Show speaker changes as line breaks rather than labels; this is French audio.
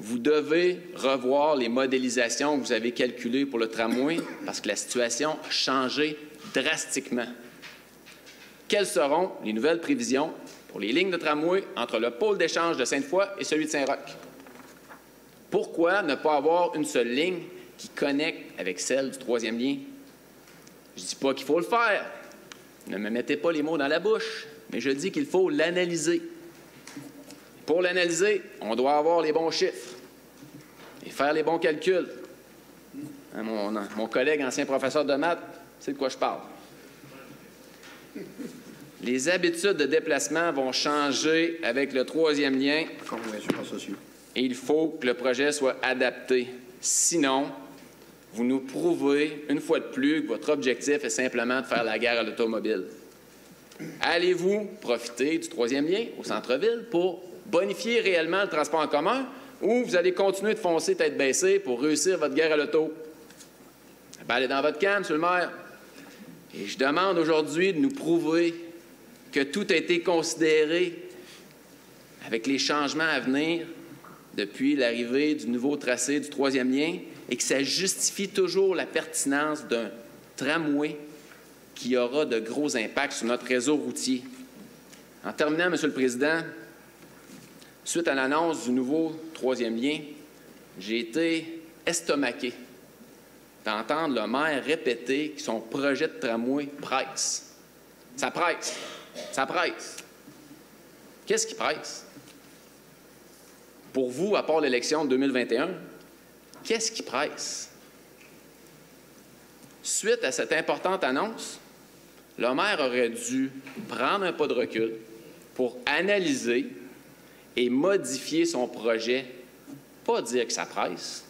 vous devez revoir les modélisations que vous avez calculées pour le tramway parce que la situation a changé drastiquement. Quelles seront les nouvelles prévisions pour les lignes de tramway entre le pôle d'échange de Sainte-Foy et celui de Saint-Roch? Pourquoi ne pas avoir une seule ligne qui connecte avec celle du troisième lien? Je ne dis pas qu'il faut le faire. Ne me mettez pas les mots dans la bouche, mais je dis qu'il faut l'analyser. Pour l'analyser, on doit avoir les bons chiffres et faire les bons calculs. Hein, mon, mon collègue, ancien professeur de maths, c'est de quoi je parle. Les habitudes de déplacement vont changer avec le troisième lien et il faut que le projet soit adapté. Sinon, vous nous prouvez une fois de plus que votre objectif est simplement de faire la guerre à l'automobile. Allez-vous profiter du troisième lien au centre-ville pour bonifier réellement le transport en commun? Ou vous allez continuer de foncer tête baissée pour réussir votre guerre à l'auto? Ben, allez dans votre camp, M. le maire. Et je demande aujourd'hui de nous prouver que tout a été considéré avec les changements à venir depuis l'arrivée du nouveau tracé du troisième lien et que ça justifie toujours la pertinence d'un tramway qui aura de gros impacts sur notre réseau routier. En terminant, Monsieur le Président, Suite à l'annonce du nouveau troisième lien, j'ai été estomaqué d'entendre le maire répéter que son projet de tramway presse. Ça presse. Ça presse. Qu'est-ce qui presse? Pour vous, à part l'élection de 2021, qu'est-ce qui presse? Suite à cette importante annonce, le maire aurait dû prendre un pas de recul pour analyser et modifier son projet, pas dire que ça presse,